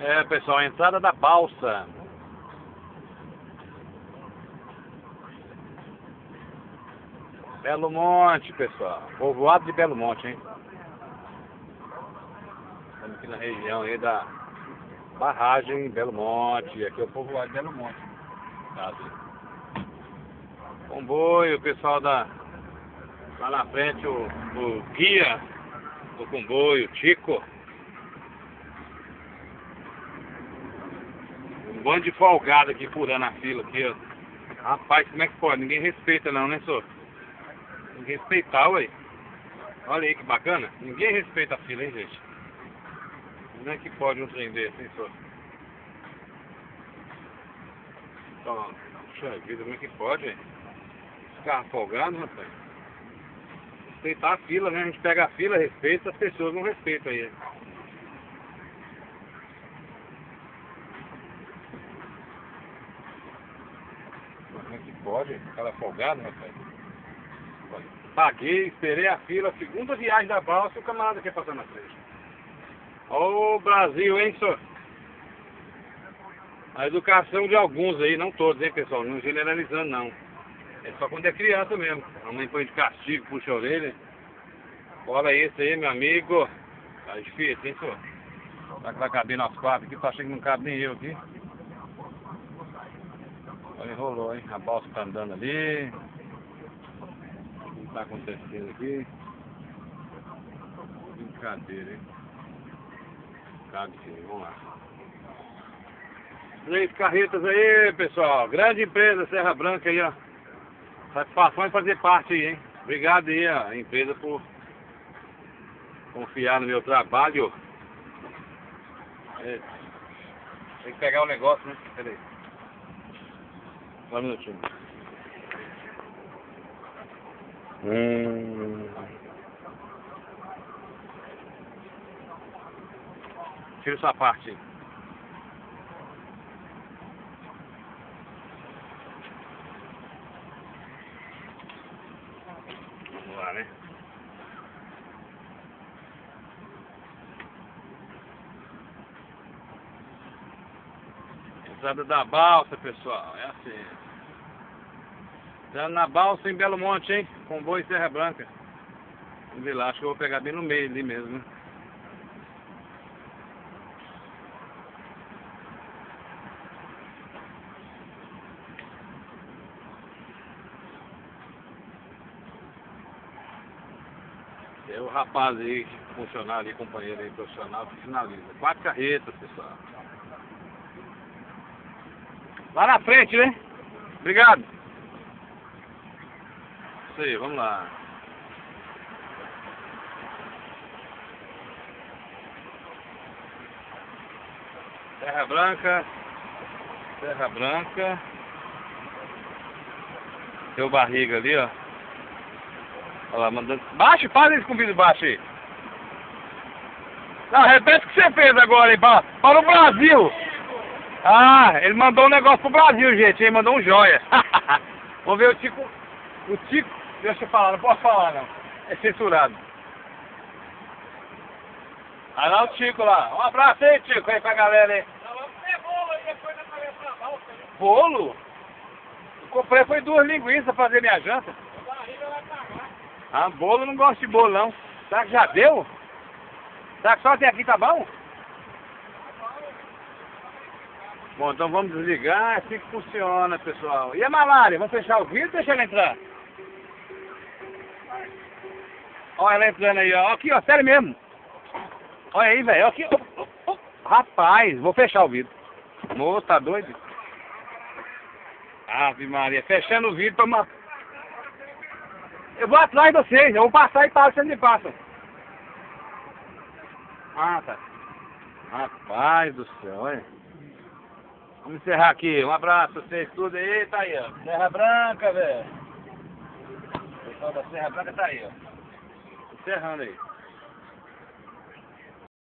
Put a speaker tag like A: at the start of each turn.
A: É, pessoal, a entrada da balsa. Belo Monte, pessoal. Povoado de Belo Monte, hein? Estamos aqui na região aí da barragem Belo Monte. Aqui é o povoado de Belo Monte. Comboio, pessoal da... Lá na frente o, o guia do comboio, Tico. Um bando de folgado aqui furando a fila aqui, ó. Rapaz, como é que pode? Ninguém respeita não, né, senhor? Ninguém respeitar, ué. Olha aí que bacana. Ninguém respeita a fila, hein, gente? Como é que pode um trem desse, hein, senhor? Então, puxa vida, como é que pode, hein? Os carros folgados, rapaz. Respeitar a fila, né? A gente pega a fila, respeita, as pessoas não respeitam aí. Como é que pode? O cara folgado, rapaz. Paguei, esperei a fila, segunda viagem da balsa e o camarada quer passar na frente. Ô Brasil, hein, senhor? A educação de alguns aí, não todos, hein, pessoal? Não generalizando, não. É só quando é criança mesmo. A mãe põe de castigo, puxa a orelha. Olha esse aí, meu amigo. Tá difícil, hein, senhor? Será que vai caber nós quatro aqui? Tô achando que não cabe nem eu aqui. Olha, enrolou, hein? A balsa tá andando ali. O que tá acontecendo aqui? Brincadeira, hein? Cabe sim, vamos lá. Três carretas aí, pessoal. Grande empresa Serra Branca aí, ó. Satisfação em fazer parte aí, hein? Obrigado aí, a empresa, por confiar no meu trabalho. É. Tem que pegar o negócio, né? Peraí. Só um minutinho. Hum. Tira essa parte aí. Vamos lá, né? Entrada da balsa, pessoal. É assim. Entrando na balsa em Belo Monte, hein? Comboio Serra Branca. Vamos lá, acho que eu vou pegar bem no meio ali mesmo, né? É o rapaz aí, funcionário aí, companheiro aí, profissional, que finaliza. Quatro carretas, pessoal. Lá na frente, né? Obrigado. Isso aí, vamos lá. Terra Branca. Terra Branca. Tem o barriga ali, ó. Olha lá, mandando. Baixe, faz isso com o vídeo baixo aí. Não, repete o que você fez agora aí, para, para o Brasil. Ah, ele mandou um negócio pro Brasil, gente. Ele mandou um joia. Vamos ver o Tico. O Tico. Deixa eu falar, não posso falar não. É censurado. Olha lá o Tico lá. Um abraço aí, Tico, aí pra galera aí. Bolo? Eu comprei foi duas linguiças pra fazer minha janta. Ah, bolo não gosto de bolo não. Será que já deu? Será que só até aqui tá bom? Bom, então vamos desligar, é assim que funciona, pessoal. E a malária? Vamos fechar o vidro ou deixar ela entrar? Olha ela entrando aí, ó. Aqui, ó, sério mesmo. Olha aí, velho. Aqui, ó. Rapaz, vou fechar o vidro. Moço, tá doido? Ave Maria, fechando o vidro matar. Eu vou atrás de vocês, eu vou passar e paro, vocês me passam. Ah, tá. Rapaz do céu, olha. Vamos encerrar aqui. Um abraço pra vocês tudo aí, tá aí, ó. Serra Branca, velho. O pessoal da Serra Branca tá aí, ó. Encerrando aí.